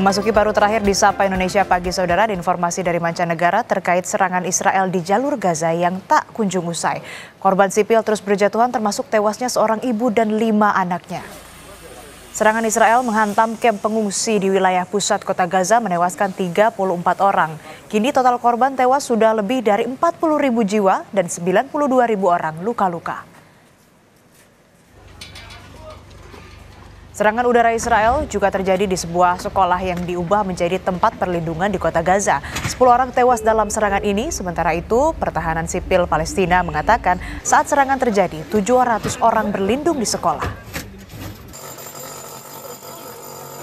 Memasuki baru terakhir di Sapa Indonesia Pagi Saudara, ada informasi dari mancanegara terkait serangan Israel di jalur Gaza yang tak kunjung usai. Korban sipil terus berjatuhan termasuk tewasnya seorang ibu dan lima anaknya. Serangan Israel menghantam kamp pengungsi di wilayah pusat kota Gaza menewaskan 34 orang. Kini total korban tewas sudah lebih dari 40 ribu jiwa dan 92 ribu orang luka-luka. Serangan udara Israel juga terjadi di sebuah sekolah yang diubah menjadi tempat perlindungan di kota Gaza. 10 orang tewas dalam serangan ini, sementara itu pertahanan sipil Palestina mengatakan saat serangan terjadi 700 orang berlindung di sekolah.